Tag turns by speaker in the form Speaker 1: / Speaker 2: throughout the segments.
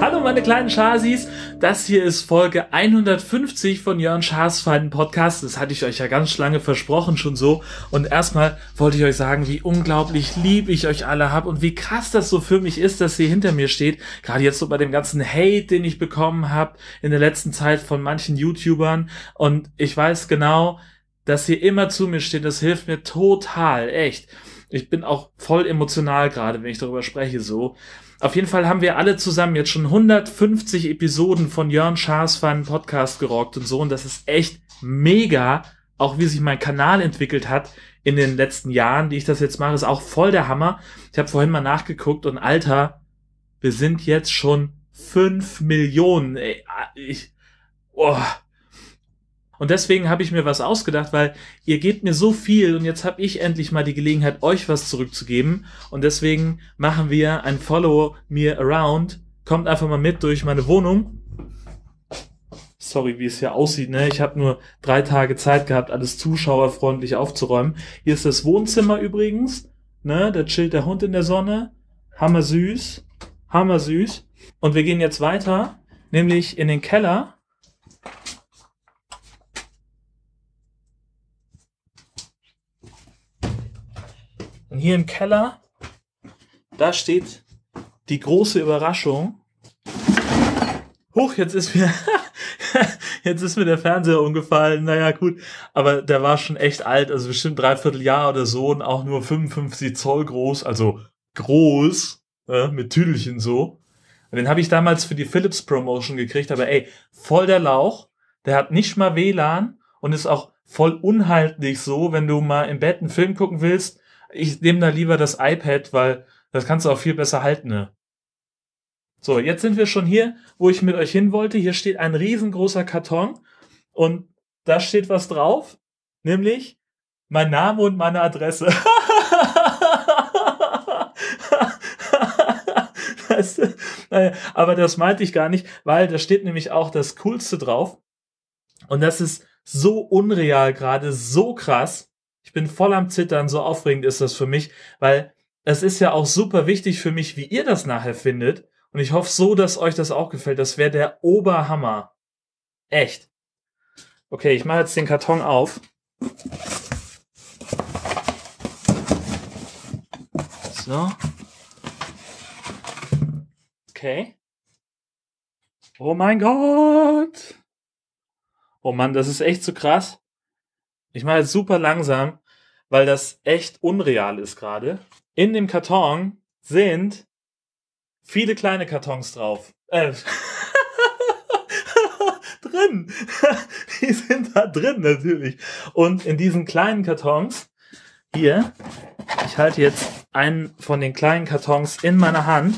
Speaker 1: Hallo meine kleinen Chasis, das hier ist Folge 150 von Jörn Schaas feinen Podcast. Das hatte ich euch ja ganz lange versprochen schon so. Und erstmal wollte ich euch sagen, wie unglaublich lieb ich euch alle hab und wie krass das so für mich ist, dass ihr hinter mir steht. Gerade jetzt so bei dem ganzen Hate, den ich bekommen habe in der letzten Zeit von manchen YouTubern. Und ich weiß genau, dass ihr immer zu mir steht. Das hilft mir total, echt. Ich bin auch voll emotional gerade, wenn ich darüber spreche so. Auf jeden Fall haben wir alle zusammen jetzt schon 150 Episoden von Jörn Schaas Fun Podcast gerockt und so. Und das ist echt mega. Auch wie sich mein Kanal entwickelt hat in den letzten Jahren, die ich das jetzt mache, ist auch voll der Hammer. Ich habe vorhin mal nachgeguckt und Alter, wir sind jetzt schon 5 Millionen. Ey, ich, oh, und deswegen habe ich mir was ausgedacht, weil ihr gebt mir so viel und jetzt habe ich endlich mal die Gelegenheit, euch was zurückzugeben. Und deswegen machen wir ein Follow Me Around. Kommt einfach mal mit durch meine Wohnung. Sorry, wie es hier aussieht. Ne? Ich habe nur drei Tage Zeit gehabt, alles zuschauerfreundlich aufzuräumen. Hier ist das Wohnzimmer übrigens. Ne? Da chillt der Hund in der Sonne. Hammer süß. Hammer süß. Und wir gehen jetzt weiter, nämlich in den Keller. Und hier im Keller, da steht die große Überraschung. Huch, jetzt ist mir, jetzt ist mir der Fernseher umgefallen. Naja, gut. Aber der war schon echt alt, also bestimmt dreiviertel Jahr oder so und auch nur 55 Zoll groß, also groß, äh, mit Tüdelchen so. Und den habe ich damals für die Philips Promotion gekriegt, aber ey, voll der Lauch. Der hat nicht mal WLAN und ist auch voll unhaltlich so, wenn du mal im Bett einen Film gucken willst ich nehme da lieber das iPad, weil das kannst du auch viel besser halten. Ne? So, jetzt sind wir schon hier, wo ich mit euch hin wollte. Hier steht ein riesengroßer Karton und da steht was drauf, nämlich mein Name und meine Adresse. aber das meinte ich gar nicht, weil da steht nämlich auch das Coolste drauf. Und das ist so unreal gerade, so krass. Ich bin voll am Zittern, so aufregend ist das für mich, weil es ist ja auch super wichtig für mich, wie ihr das nachher findet. Und ich hoffe so, dass euch das auch gefällt. Das wäre der Oberhammer. Echt. Okay, ich mache jetzt den Karton auf. So. Okay. Oh mein Gott. Oh Mann, das ist echt zu so krass. Ich mache jetzt super langsam, weil das echt unreal ist gerade. In dem Karton sind viele kleine Kartons drauf. Äh, drin. Die sind da drin natürlich. Und in diesen kleinen Kartons hier, ich halte jetzt einen von den kleinen Kartons in meiner Hand.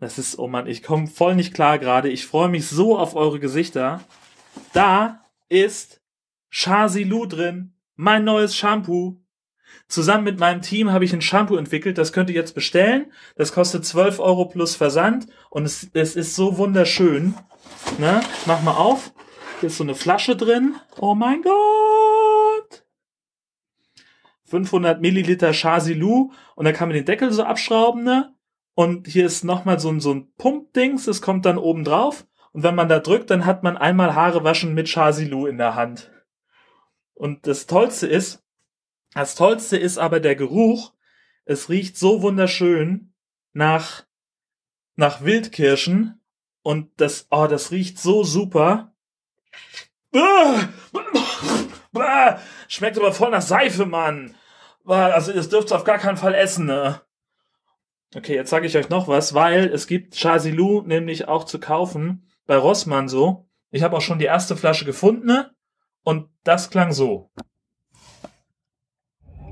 Speaker 1: Das ist, oh Mann, ich komme voll nicht klar gerade. Ich freue mich so auf eure Gesichter. Da ist Shasilu drin, mein neues Shampoo. Zusammen mit meinem Team habe ich ein Shampoo entwickelt, das könnt ihr jetzt bestellen. Das kostet 12 Euro plus Versand und es, es ist so wunderschön. Ne? Mach mal auf. Hier ist so eine Flasche drin. Oh mein Gott! 500 Milliliter Shasilu und dann kann man den Deckel so abschrauben, ne? Und hier ist nochmal so so ein Pumpdings, das kommt dann oben drauf. Und wenn man da drückt, dann hat man einmal Haare waschen mit Shasilu in der Hand. Und das Tollste ist, das Tollste ist aber der Geruch. Es riecht so wunderschön nach, nach Wildkirschen. Und das, oh, das riecht so super. Schmeckt aber voll nach Seife, Mann. Also, das dürft ihr auf gar keinen Fall essen, ne? Okay, jetzt sage ich euch noch was, weil es gibt Chasilu nämlich auch zu kaufen bei Rossmann so. Ich habe auch schon die erste Flasche gefunden ne? und das klang so.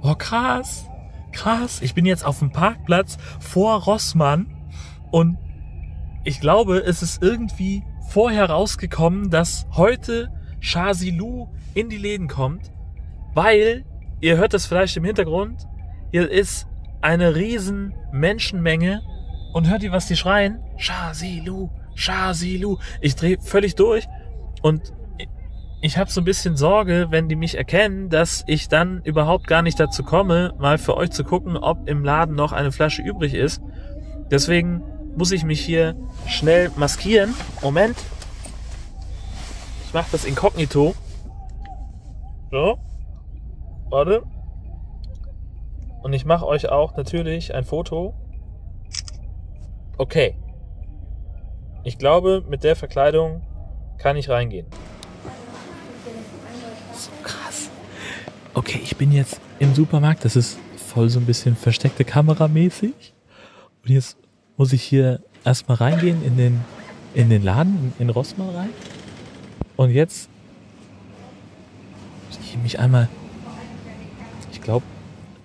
Speaker 1: Oh, krass. Krass. Ich bin jetzt auf dem Parkplatz vor Rossmann und ich glaube, es ist irgendwie vorher rausgekommen, dass heute Shasilu in die Läden kommt, weil, ihr hört das vielleicht im Hintergrund, hier ist eine riesen Menschenmenge und hört ihr, was die schreien? Shasilu, Shasilu. Ich drehe völlig durch und ich habe so ein bisschen Sorge, wenn die mich erkennen, dass ich dann überhaupt gar nicht dazu komme, mal für euch zu gucken, ob im Laden noch eine Flasche übrig ist. Deswegen muss ich mich hier schnell maskieren. Moment. Ich mache das inkognito. So. Warte. Und ich mache euch auch natürlich ein Foto. Okay. Ich glaube, mit der Verkleidung kann ich reingehen. So krass. Okay, ich bin jetzt im Supermarkt. Das ist voll so ein bisschen versteckte Kamera mäßig. Und jetzt muss ich hier erstmal reingehen in den, in den Laden, in Rossmann rein. Und jetzt ich mich einmal. Ich glaube,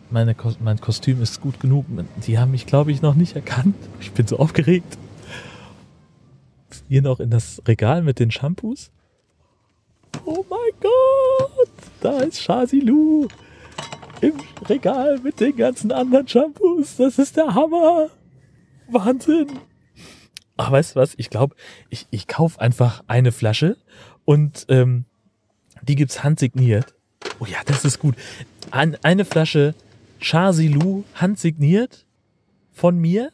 Speaker 1: meine, mein Kostüm ist gut genug. Die haben mich, glaube ich, noch nicht erkannt. Ich bin so aufgeregt. Hier noch in das Regal mit den Shampoos. Oh mein Gott! Da ist Shazilu im Regal mit den ganzen anderen Shampoos. Das ist der Hammer! Wahnsinn! Ach, weißt du was? Ich glaube, ich, ich kaufe einfach eine Flasche und ähm, die gibt's handsigniert. Oh ja, das ist gut. Ein, eine Flasche Chazilu handsigniert von mir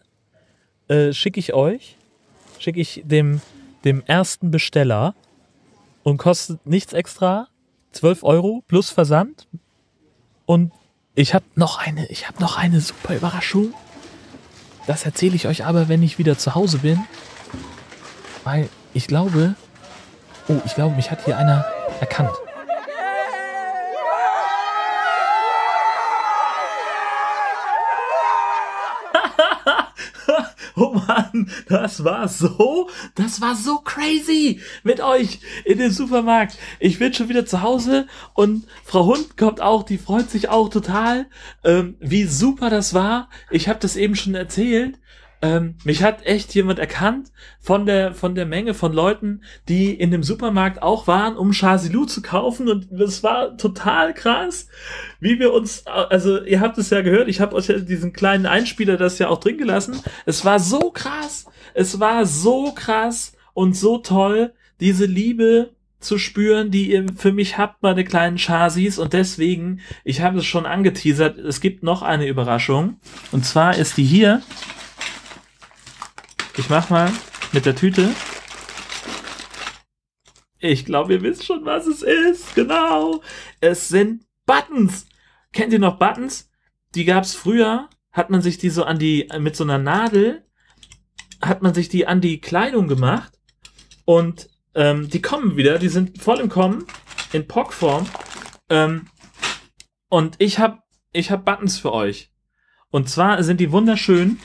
Speaker 1: äh, schicke ich euch, schicke ich dem, dem ersten Besteller und kostet nichts extra, 12 Euro plus Versand. Und ich habe noch eine, ich habe noch eine super Überraschung. Das erzähle ich euch aber, wenn ich wieder zu Hause bin, weil ich glaube, oh, ich glaube, mich hat hier einer erkannt. Oh Mann, das war so, das war so crazy mit euch in dem Supermarkt. Ich bin schon wieder zu Hause und Frau Hund kommt auch, die freut sich auch total, ähm, wie super das war. Ich habe das eben schon erzählt. Ähm, mich hat echt jemand erkannt von der von der Menge von Leuten, die in dem Supermarkt auch waren, um Chazilu zu kaufen und das war total krass, wie wir uns also ihr habt es ja gehört, ich habe euch ja diesen kleinen Einspieler das ja auch drin gelassen. Es war so krass, es war so krass und so toll, diese Liebe zu spüren, die ihr für mich habt, meine kleinen Chazis. Und deswegen, ich habe es schon angeteasert, es gibt noch eine Überraschung. Und zwar ist die hier. Ich mach mal mit der Tüte. Ich glaube, ihr wisst schon, was es ist. Genau. Es sind Buttons. Kennt ihr noch Buttons? Die gab's früher. Hat man sich die so an die, mit so einer Nadel, hat man sich die an die Kleidung gemacht. Und ähm, die kommen wieder. Die sind voll im Kommen. In Pockform. Ähm, und ich hab, ich hab Buttons für euch. Und zwar sind die wunderschön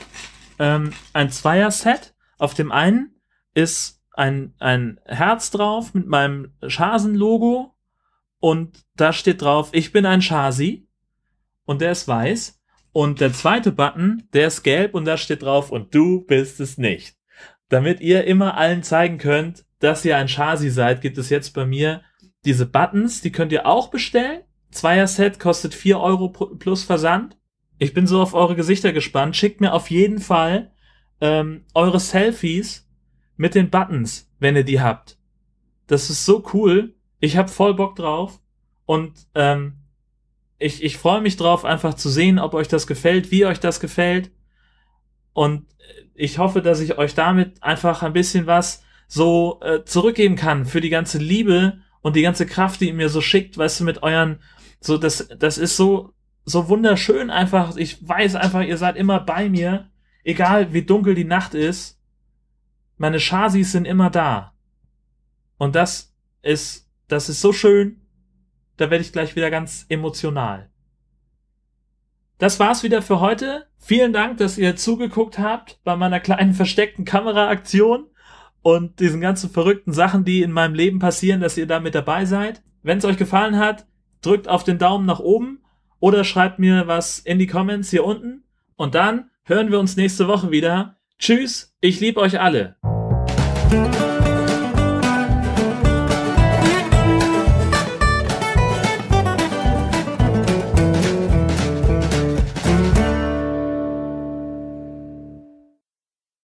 Speaker 1: ähm, ein Zweier-Set. Auf dem einen ist ein, ein Herz drauf mit meinem Schasen-Logo und da steht drauf, ich bin ein Schasi und der ist weiß. Und der zweite Button, der ist gelb und da steht drauf, und du bist es nicht. Damit ihr immer allen zeigen könnt, dass ihr ein Chasi seid, gibt es jetzt bei mir diese Buttons, die könnt ihr auch bestellen. Zweier-Set kostet vier Euro plus Versand. Ich bin so auf eure Gesichter gespannt. Schickt mir auf jeden Fall ähm, eure Selfies mit den Buttons, wenn ihr die habt. Das ist so cool. Ich hab voll Bock drauf. Und ähm, ich, ich freue mich drauf, einfach zu sehen, ob euch das gefällt, wie euch das gefällt. Und ich hoffe, dass ich euch damit einfach ein bisschen was so äh, zurückgeben kann für die ganze Liebe und die ganze Kraft, die ihr mir so schickt, weißt du, mit euren, so, das, das ist so, so wunderschön einfach. Ich weiß einfach, ihr seid immer bei mir. Egal wie dunkel die Nacht ist. Meine Chasis sind immer da. Und das ist, das ist so schön. Da werde ich gleich wieder ganz emotional. Das war's wieder für heute. Vielen Dank, dass ihr zugeguckt habt bei meiner kleinen versteckten Kameraaktion und diesen ganzen verrückten Sachen, die in meinem Leben passieren, dass ihr da mit dabei seid. Wenn es euch gefallen hat, drückt auf den Daumen nach oben oder schreibt mir was in die Comments hier unten. Und dann hören wir uns nächste Woche wieder. Tschüss, ich liebe euch alle.